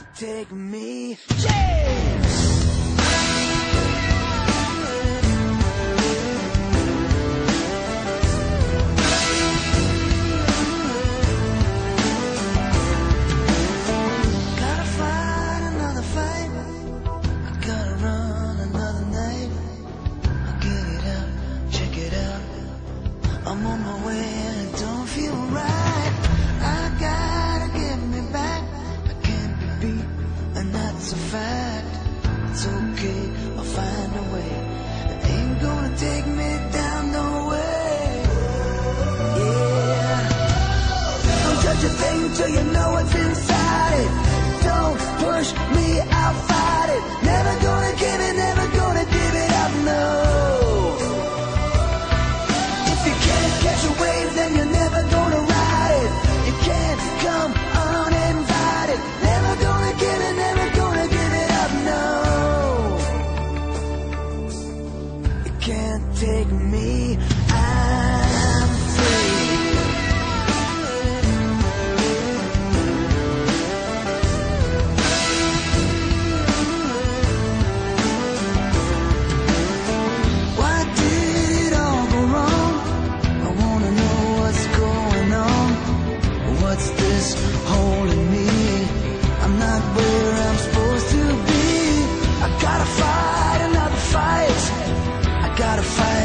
can't take me. James! Gotta fight another fight. It's a fact, it's okay, I'll find a way. It ain't gonna take me down no way. Yeah. Don't judge a thing till you know what's inside it. Don't put gotta fight.